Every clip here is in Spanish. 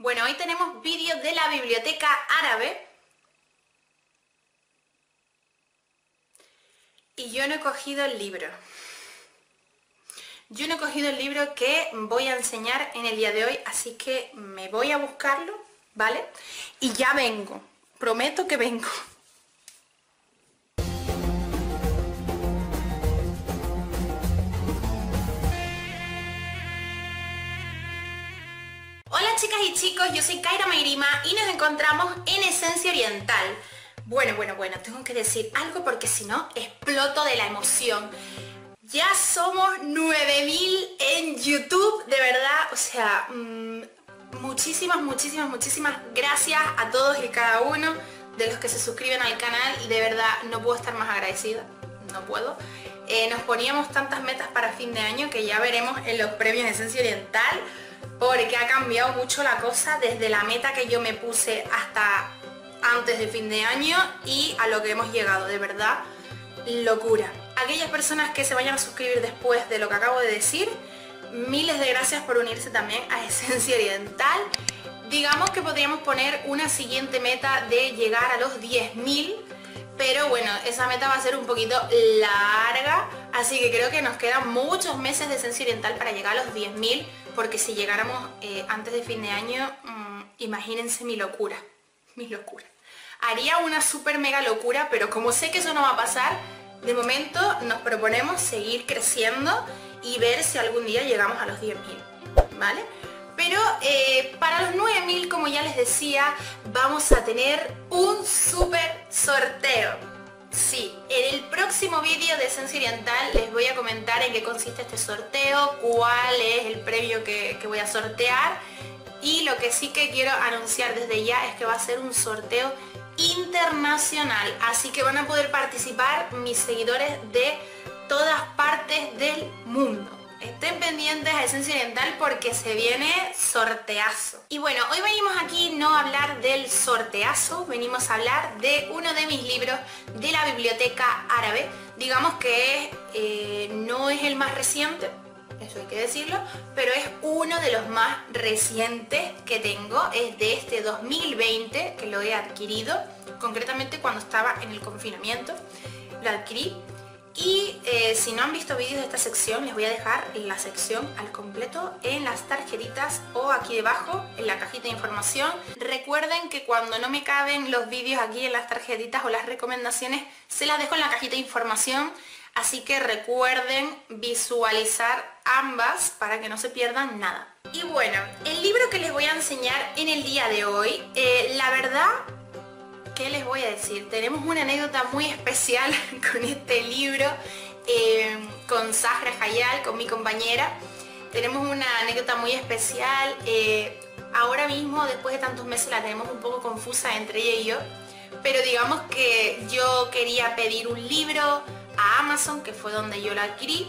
Bueno, hoy tenemos vídeo de la biblioteca árabe. Y yo no he cogido el libro. Yo no he cogido el libro que voy a enseñar en el día de hoy, así que me voy a buscarlo, ¿vale? Y ya vengo. Prometo que vengo. Chicas y chicos, yo soy Kaira Mayrima y nos encontramos en Esencia Oriental. Bueno, bueno, bueno, tengo que decir algo porque si no exploto de la emoción. Ya somos 9000 en YouTube, de verdad, o sea, mm, muchísimas, muchísimas, muchísimas gracias a todos y cada uno de los que se suscriben al canal. De verdad, no puedo estar más agradecida, no puedo. Eh, nos poníamos tantas metas para fin de año que ya veremos en los premios Esencia Oriental porque ha cambiado mucho la cosa desde la meta que yo me puse hasta antes de fin de año y a lo que hemos llegado, de verdad, locura. Aquellas personas que se vayan a suscribir después de lo que acabo de decir, miles de gracias por unirse también a Esencia Oriental. Digamos que podríamos poner una siguiente meta de llegar a los 10.000, pero bueno, esa meta va a ser un poquito larga, así que creo que nos quedan muchos meses de Esencia Oriental para llegar a los 10.000 porque si llegáramos eh, antes de fin de año, mm, imagínense mi locura, mi locura. Haría una super mega locura, pero como sé que eso no va a pasar, de momento nos proponemos seguir creciendo y ver si algún día llegamos a los 10.000, ¿vale? Pero eh, para los 9.000, como ya les decía, vamos a tener un super sorteo. Sí, en el próximo vídeo de Esencia Oriental les voy a comentar en qué consiste este sorteo, cuál es el premio que voy a sortear y lo que sí que quiero anunciar desde ya es que va a ser un sorteo internacional, así que van a poder participar mis seguidores de todas partes del mundo. Estén pendientes a Esencia Oriental porque se viene sorteazo. Y bueno, hoy venimos aquí no a hablar del sorteazo, venimos a hablar de uno de mis libros de la biblioteca árabe. Digamos que eh, no es el más reciente, eso hay que decirlo, pero es uno de los más recientes que tengo, es de este 2020 que lo he adquirido, concretamente cuando estaba en el confinamiento, lo adquirí y eh, si no han visto vídeos de esta sección, les voy a dejar la sección al completo en las tarjetitas o aquí debajo en la cajita de información. Recuerden que cuando no me caben los vídeos aquí en las tarjetitas o las recomendaciones, se las dejo en la cajita de información. Así que recuerden visualizar ambas para que no se pierdan nada. Y bueno, el libro que les voy a enseñar en el día de hoy, eh, la verdad ¿qué les voy a decir? Tenemos una anécdota muy especial con este libro, eh, con Sahra Hayal, con mi compañera. Tenemos una anécdota muy especial. Eh, ahora mismo, después de tantos meses, la tenemos un poco confusa entre ella y yo. Pero digamos que yo quería pedir un libro a Amazon, que fue donde yo lo adquirí.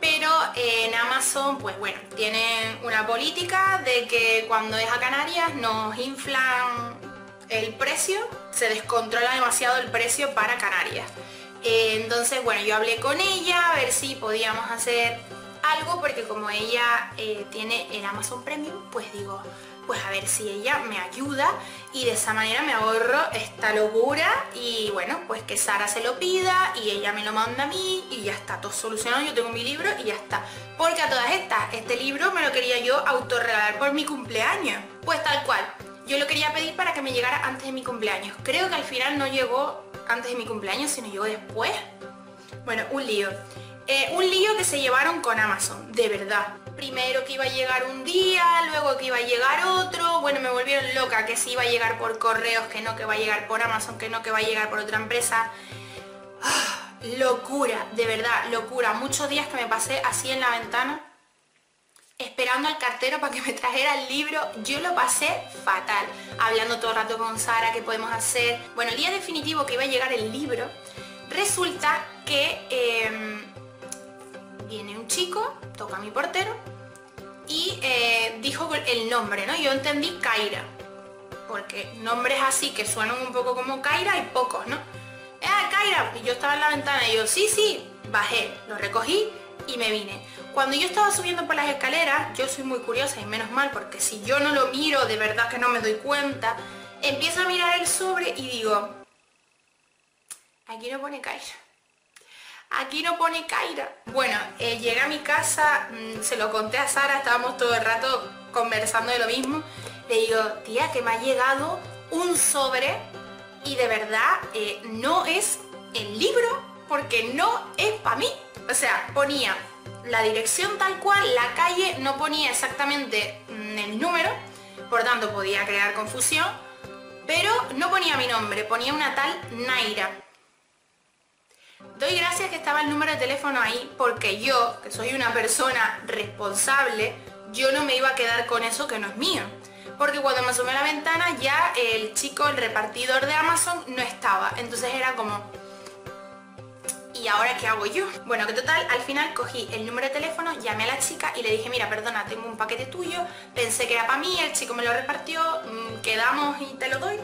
Pero en Amazon, pues bueno, tienen una política de que cuando es a Canarias nos inflan el precio, se descontrola demasiado el precio para Canarias. Eh, entonces, bueno, yo hablé con ella a ver si podíamos hacer algo, porque como ella eh, tiene el Amazon Premium, pues digo, pues a ver si ella me ayuda y de esa manera me ahorro esta locura y bueno, pues que Sara se lo pida y ella me lo manda a mí y ya está, todo solucionado, yo tengo mi libro y ya está. Porque a todas estas, este libro me lo quería yo autorregalar por mi cumpleaños. Pues tal cual, yo lo quería pedir para que me llegara antes de mi cumpleaños. Creo que al final no llegó antes de mi cumpleaños, sino llegó después. Bueno, un lío. Eh, un lío que se llevaron con Amazon, de verdad. Primero que iba a llegar un día, luego que iba a llegar otro. Bueno, me volvieron loca que si iba a llegar por correos, que no que va a llegar por Amazon, que no que va a llegar por otra empresa. Ah, locura, de verdad, locura. Muchos días que me pasé así en la ventana esperando al cartero para que me trajera el libro, yo lo pasé fatal, hablando todo el rato con Sara, qué podemos hacer. Bueno, el día definitivo que iba a llegar el libro, resulta que em, viene un chico, toca mi portero y eh, dijo el nombre, ¿no? Yo entendí Kaira, porque nombres así que suenan un poco como Kaira hay pocos, ¿no? Ah, Kaira, y yo estaba en la ventana y yo, sí, sí, bajé, lo recogí y me vine. Cuando yo estaba subiendo por las escaleras, yo soy muy curiosa y menos mal, porque si yo no lo miro, de verdad que no me doy cuenta, empiezo a mirar el sobre y digo, aquí no pone Kaira. Aquí no pone Kaira. Bueno, eh, llegué a mi casa, mm, se lo conté a Sara, estábamos todo el rato conversando de lo mismo. Le digo, tía, que me ha llegado un sobre y de verdad eh, no es el libro porque no es para mí. O sea, ponía la dirección tal cual, la calle no ponía exactamente mm, el número, por tanto podía crear confusión, pero no ponía mi nombre, ponía una tal Naira. Doy gracias que estaba el número de teléfono ahí porque yo, que soy una persona responsable, yo no me iba a quedar con eso que no es mío. Porque cuando me asomé a la ventana ya el chico, el repartidor de Amazon, no estaba. Entonces era como, ¿y ahora qué hago yo? Bueno, que total, al final cogí el número de teléfono, llamé a la chica y le dije, mira, perdona, tengo un paquete tuyo, pensé que era para mí, el chico me lo repartió, mm, quedamos y te lo doy.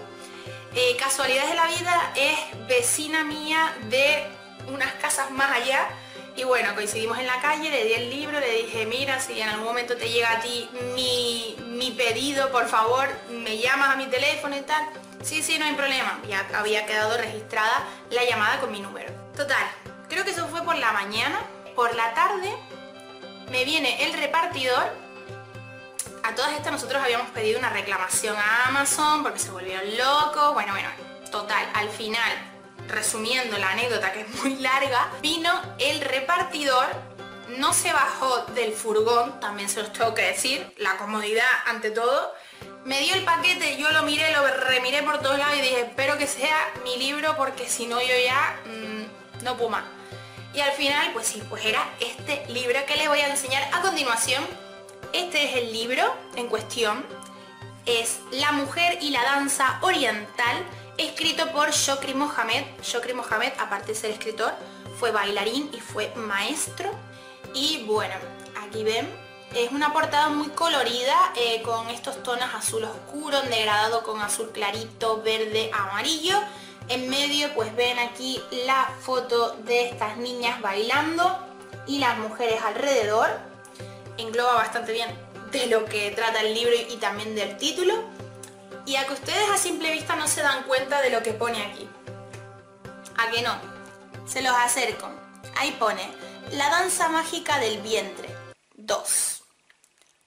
Eh, casualidades de la vida es vecina mía de unas casas más allá y bueno, coincidimos en la calle, le di el libro, le dije, mira, si en algún momento te llega a ti mi, mi pedido, por favor, me llamas a mi teléfono y tal. Sí, sí, no hay problema. Ya había quedado registrada la llamada con mi número. Total, creo que eso fue por la mañana. Por la tarde me viene el repartidor. A todas estas nosotros habíamos pedido una reclamación a Amazon porque se volvieron locos. Bueno, bueno, total, al final resumiendo la anécdota que es muy larga, vino el repartidor, no se bajó del furgón, también se los tengo que decir, la comodidad ante todo, me dio el paquete, yo lo miré, lo remiré por todos lados y dije, espero que sea mi libro porque si no yo ya mm, no puedo más. Y al final, pues sí, pues era este libro que les voy a enseñar a continuación. Este es el libro en cuestión. Es La mujer y la danza oriental escrito por Shokri Mohamed. Shokri Mohamed, aparte de ser escritor, fue bailarín y fue maestro. Y bueno, aquí ven, es una portada muy colorida eh, con estos tonos azul oscuro, degradado con azul clarito, verde, amarillo. En medio pues ven aquí la foto de estas niñas bailando y las mujeres alrededor. Engloba bastante bien de lo que trata el libro y también del título y a que ustedes a simple vista no se dan cuenta de lo que pone aquí. ¿A que no? Se los acerco. Ahí pone, la danza mágica del vientre. Dos.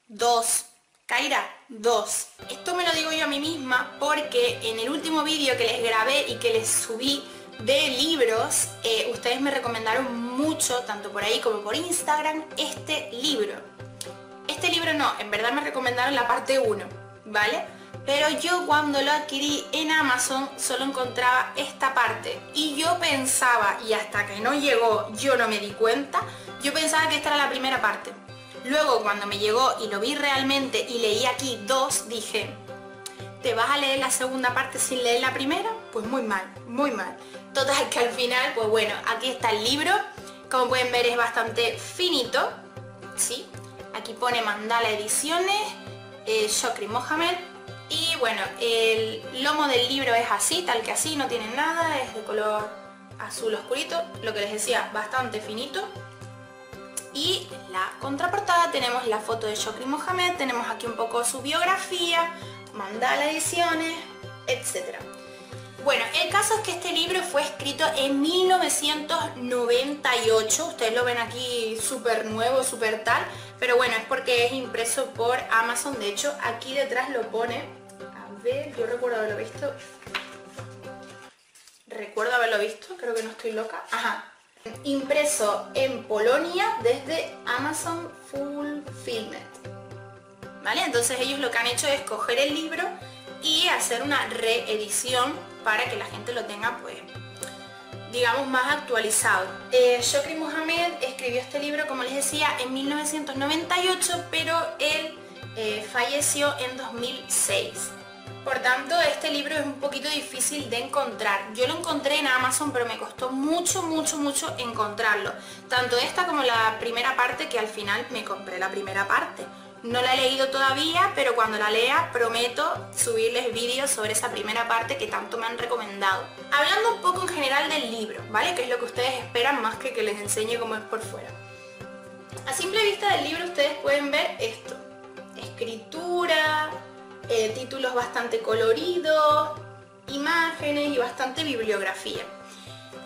Dos. Kaira, dos. Esto me lo digo yo a mí misma porque en el último vídeo que les grabé y que les subí de libros, eh, ustedes me recomendaron mucho, tanto por ahí como por Instagram, este libro. Este libro no, en verdad me recomendaron la parte 1, ¿vale? pero yo cuando lo adquirí en Amazon solo encontraba esta parte y yo pensaba, y hasta que no llegó yo no me di cuenta, yo pensaba que esta era la primera parte. Luego cuando me llegó y lo vi realmente y leí aquí dos, dije, ¿te vas a leer la segunda parte sin leer la primera? Pues muy mal, muy mal. Total que al final, pues bueno, aquí está el libro. Como pueden ver es bastante finito, ¿sí? Aquí pone Mandala Ediciones, eh, Shokri Mohamed, y bueno, el lomo del libro es así, tal que así, no tiene nada, es de color azul oscurito, lo que les decía, bastante finito. Y la contraportada tenemos la foto de Shokri Mohamed, tenemos aquí un poco su biografía, mandala ediciones, etc. Bueno, el caso es que este libro fue escrito en 1998, ustedes lo ven aquí súper nuevo, súper tal, pero bueno, es porque es impreso por Amazon, de hecho aquí detrás lo pone yo recuerdo haberlo visto. Recuerdo haberlo visto, creo que no estoy loca. Ajá. Impreso en Polonia desde Amazon Fulfillment. ¿Vale? Entonces ellos lo que han hecho es coger el libro y hacer una reedición para que la gente lo tenga pues digamos más actualizado. Eh, Shokri Mohamed escribió este libro, como les decía, en 1998, pero él eh, falleció en 2006. Por tanto, este libro es un poquito difícil de encontrar. Yo lo encontré en Amazon, pero me costó mucho, mucho, mucho encontrarlo. Tanto esta como la primera parte, que al final me compré la primera parte. No la he leído todavía, pero cuando la lea prometo subirles vídeos sobre esa primera parte que tanto me han recomendado. Hablando un poco en general del libro, ¿vale? Que es lo que ustedes esperan más que que les enseñe cómo es por fuera. A simple vista del libro ustedes pueden ver esto. Escritura, títulos bastante coloridos, imágenes y bastante bibliografía.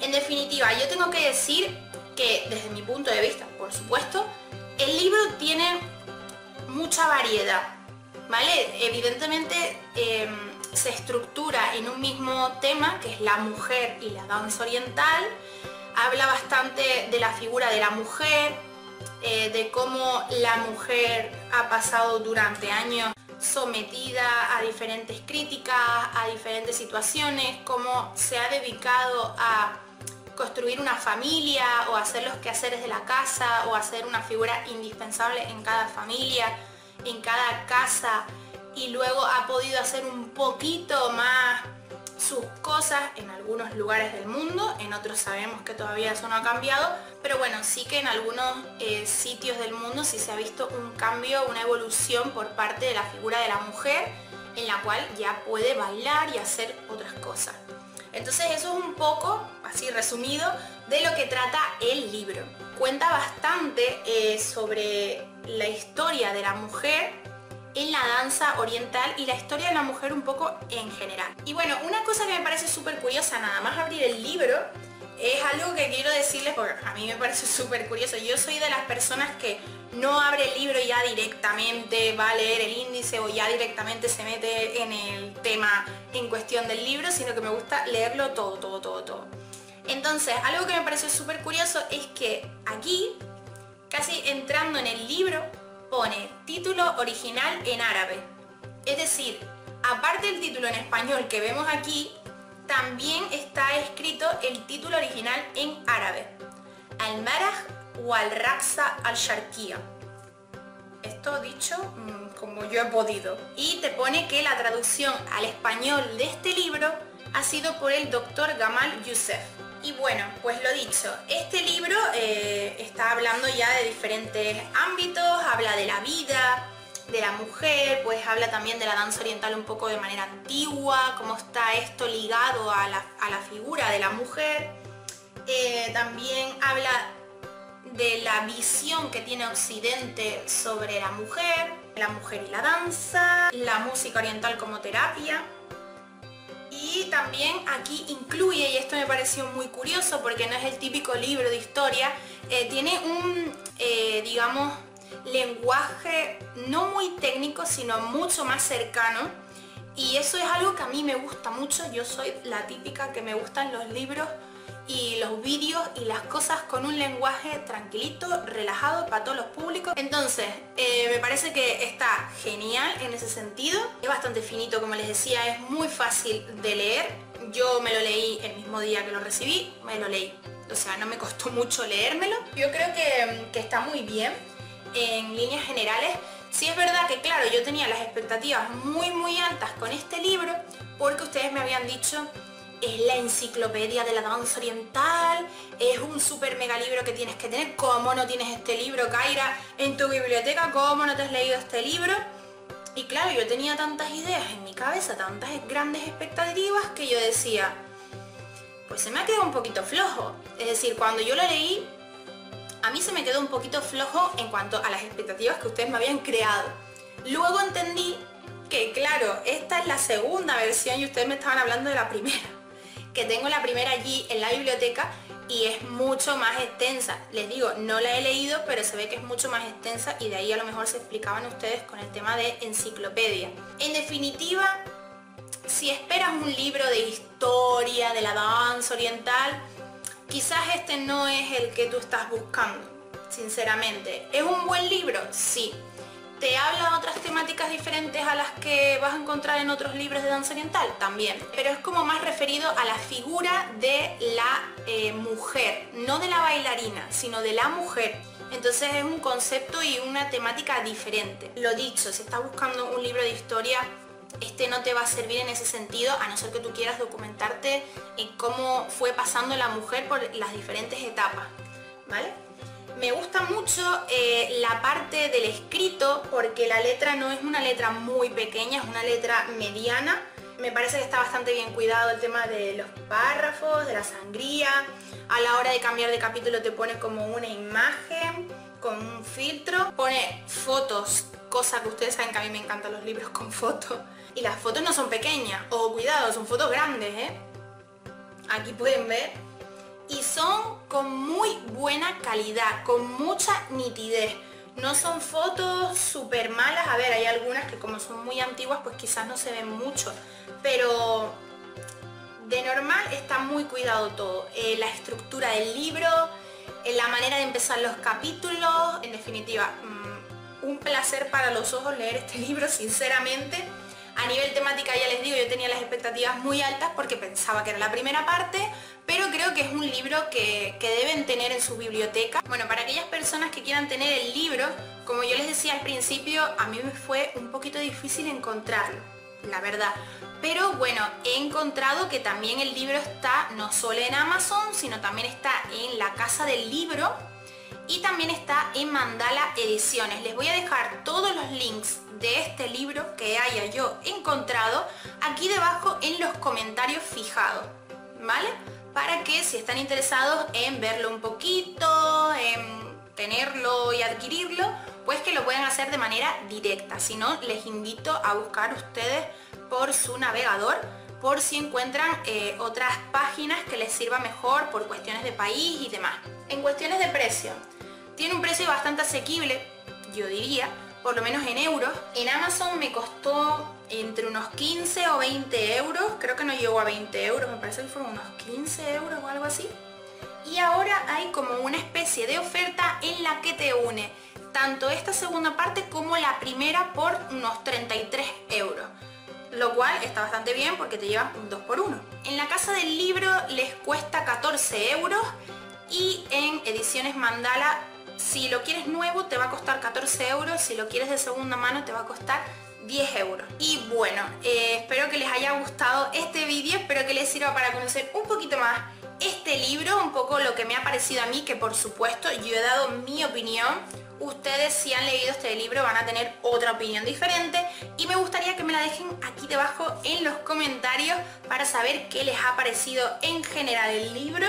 En definitiva, yo tengo que decir que desde mi punto de vista, por supuesto, el libro tiene mucha variedad, ¿vale? Evidentemente em, se estructura en un mismo tema, que es la mujer y la danza oriental, habla bastante de la figura de la mujer, eh, de cómo la mujer ha pasado durante años sometida a diferentes críticas, a diferentes situaciones, cómo se ha dedicado a construir una familia o hacer los quehaceres de la casa o hacer una figura indispensable en cada familia, en cada casa y luego ha podido hacer un poquito más sus cosas en algunos lugares del mundo, en otros sabemos que todavía eso no ha cambiado, pero bueno, sí que en algunos eh, sitios del mundo sí se ha visto un cambio, una evolución por parte de la figura de la mujer, en la cual ya puede bailar y hacer otras cosas. Entonces eso es un poco, así resumido, de lo que trata el libro. Cuenta bastante eh, sobre la historia de la mujer en la danza oriental y la historia de la mujer un poco en general. Y bueno, una cosa que me parece súper curiosa, nada más abrir el libro, es algo que quiero decirles porque a mí me parece súper curioso. Yo soy de las personas que no abre el libro ya directamente, va a leer el índice o ya directamente se mete en el tema en cuestión del libro, sino que me gusta leerlo todo, todo, todo, todo. Entonces, algo que me parece súper curioso es que aquí, casi entrando en el libro, pone título original en árabe. Es decir, aparte del título en español que vemos aquí, también está escrito el título original en árabe. Al-Maraj o Al-Raqsa al-Sharkiya. Esto dicho mm, como yo he podido. Y te pone que la traducción al español de este libro ha sido por el doctor Gamal Youssef. Y bueno, pues lo dicho, este libro eh, está hablando ya de diferentes ámbitos, habla de la vida, de la mujer, pues habla también de la danza oriental un poco de manera antigua, cómo está esto ligado a la, figura de la mujer. Eh, también habla de la visión que tiene Occidente sobre la mujer, la mujer y la danza, la música oriental como terapia. Y también aquí incluye, y esto me pareció muy curioso porque no es el típico libro de historia, eh, tiene un, eh, digamos, lenguaje no muy técnico, sino mucho más cercano. Y eso es algo que a mí me gusta mucho. Yo soy la típica que me gustan los libros y los vídeos y las cosas con un lenguaje tranquilito, relajado para todos los públicos. Entonces, eh, me parece que está genial en ese sentido. Es bastante finito, como les decía, es muy fácil de leer. Yo me lo leí el mismo día que lo recibí, me lo leí. O sea, no me costó mucho leérmelo. Yo creo que, que está muy bien en líneas generales. Sí es verdad que, claro, yo tenía las expectativas muy, muy altas con este libro porque ustedes me habían dicho es la enciclopedia de la danza oriental, es un super mega libro que tienes que tener, ¿cómo no tienes este libro, Kaira, en tu biblioteca? ¿Cómo no te has leído este libro? Y claro, yo tenía tantas ideas en mi cabeza, tantas grandes expectativas que yo decía, pues se me ha quedado un poquito flojo. Es decir, cuando yo lo leí, a mí se me quedó un poquito flojo en cuanto a las expectativas que ustedes me habían creado. Luego entendí que, claro, esta es la segunda versión y ustedes me estaban hablando de la primera que tengo la primera allí en la biblioteca y es mucho más extensa. Les digo, no la he leído, pero se ve que es mucho más extensa y de ahí a lo mejor se explicaban ustedes con el tema de enciclopedia. En definitiva, si esperas un libro de historia, de la danza oriental, quizás este no es el que tú estás buscando, sinceramente. ¿Es un buen libro? Sí ¿Te habla otras temáticas diferentes a las que vas a encontrar en otros libros de danza oriental? También. Pero es como más referido a la figura de la eh, mujer, no de la bailarina, sino de la mujer. Entonces es un concepto y una temática diferente. Lo dicho, si estás buscando un libro de historia, este no te va a servir en ese sentido, a no ser que tú quieras documentarte en cómo fue pasando la mujer por las diferentes etapas. ¿Vale? Me gusta mucho eh, la parte del escrito porque la letra no es una letra muy pequeña, es una letra mediana. Me parece que está bastante bien cuidado el tema de los párrafos, de la sangría. A la hora de cambiar de capítulo te pone como una imagen con un filtro, pone fotos, cosa que ustedes saben que a mí me encantan los libros con fotos. Y las fotos no son pequeñas, o cuidado, son fotos grandes, ¿eh? Aquí pueden ver. Y son con muy buena calidad, con mucha nitidez. No son fotos súper malas, a ver, hay algunas que como son muy antiguas pues quizás no se ven mucho, pero de normal está muy cuidado todo. Eh, la estructura del libro, eh, la manera de empezar los capítulos, en definitiva, mm, un placer para los ojos leer este libro, sinceramente. A nivel temática ya les digo, yo tenía las expectativas muy altas porque pensaba que era la primera parte, pero creo que es un libro que, que, deben tener en su biblioteca. Bueno, para aquellas personas que quieran tener el libro, como yo les decía al principio, a mí me fue un poquito difícil encontrarlo, la verdad. Pero bueno, he encontrado que también el libro está no solo en Amazon, sino también está en la Casa del Libro y también está en Mandala Ediciones. Les voy a dejar todos los links de este libro que haya yo encontrado aquí debajo en los comentarios fijados, ¿vale? Para que si están interesados en verlo un poquito, en tenerlo y adquirirlo, pues que lo puedan hacer de manera directa. Si no, les invito a buscar ustedes por su navegador por si encuentran eh, otras páginas que les sirva mejor por cuestiones de país y demás. En cuestiones de precio, tiene un precio bastante asequible, yo diría, por lo menos en euros. En Amazon me costó entre unos 15 o 20 euros, creo que no llegó a 20 euros, me parece que fueron unos 15 euros o algo así. Y ahora hay como una especie de oferta en la que te une tanto esta segunda parte como la primera por unos 33 euros lo cual está bastante bien porque te llevan un 2 por 1 En la casa del libro les cuesta 14 euros y en ediciones Mandala si lo quieres nuevo te va a costar 14 euros, si lo quieres de segunda mano te va a costar 10 euros. Y bueno, eh, espero que les haya gustado este vídeo, espero que les sirva para conocer un poquito más este libro, un poco lo que me ha parecido a mí, que por supuesto yo he dado mi opinión. Ustedes si han leído este libro van a tener otra opinión diferente. Y me gustaría que me la dejen aquí debajo en los comentarios para saber qué les ha parecido en general el libro,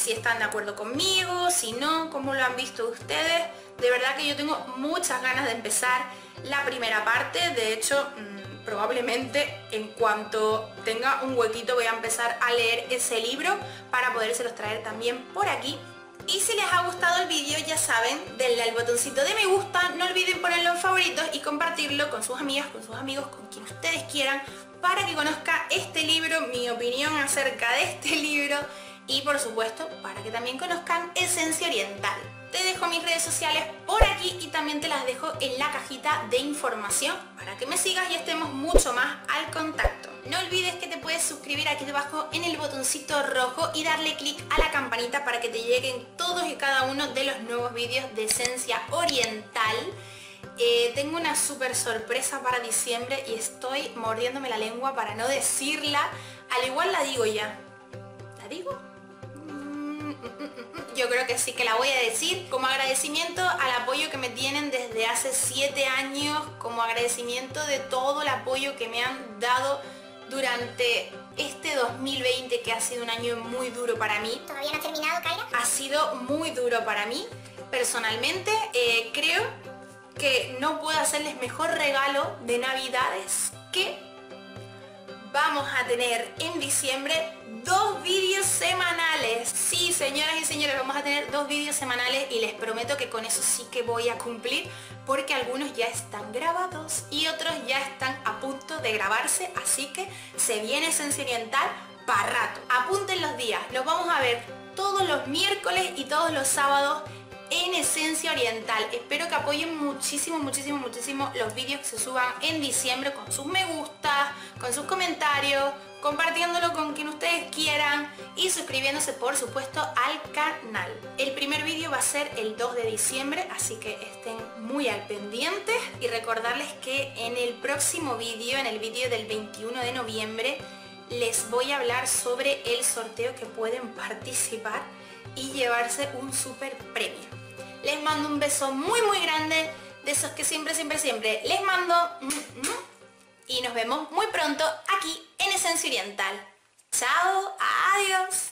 si están de acuerdo conmigo, si no, cómo lo han visto ustedes. De verdad que yo tengo muchas ganas de empezar la primera parte, de hecho mm, probablemente en cuanto tenga un huequito voy a empezar a leer ese libro para podérselos traer también por aquí. Y si les ha gustado el vídeo, ya saben, denle al botoncito de me gusta, no olviden ponerlo en favoritos y compartirlo con sus amigas, con sus amigos, con quien ustedes quieran, para que conozca este libro, mi opinión acerca de este libro y por supuesto para que también conozcan Esencia Oriental. Te dejo mis redes sociales por aquí y también te las dejo en la cajita de información para que me sigas y estemos mucho más al contacto. No olvides que te puedes suscribir aquí debajo en el botoncito rojo y darle clic a la campanita para que te lleguen todos y cada uno de los nuevos vídeos de Esencia Oriental. Eh, tengo una súper sorpresa para diciembre y estoy mordiéndome la lengua para no decirla. Al igual la digo ya. Yo creo que sí que la voy a decir como agradecimiento al apoyo que me tienen desde hace 7 años, como agradecimiento de todo el apoyo que me han dado durante este 2020 que ha sido un año muy duro para mí. ¿Todavía no ha terminado, Kaira? Ha sido muy duro para mí. Personalmente eh, creo que no puedo hacerles mejor regalo de navidades vamos a tener en diciembre dos vídeos semanales. Sí, señoras y señores, vamos a tener dos vídeos semanales y les prometo que con eso sí que voy a cumplir porque algunos ya están grabados y otros ya están a punto de grabarse, así que se viene Esencia Oriental para rato. Apunten los días, los vamos a ver todos los miércoles y todos los sábados en Esencia Oriental. Espero que apoyen muchísimo, muchísimo, muchísimo los vídeos que se suban en diciembre con sus me gusta, con sus comentarios, compartiéndolo con quien ustedes quieran y suscribiéndose por supuesto al canal. El primer vídeo va a ser el 2 de diciembre, así que estén muy al pendiente y recordarles que en el próximo vídeo, en el vídeo del 21 de noviembre, les voy a hablar sobre el sorteo que pueden participar y llevarse un super premio. Les mando un beso muy muy grande, de esos que siempre, siempre, siempre les mando y nos vemos muy pronto aquí en Esencia Oriental. Chao, adiós.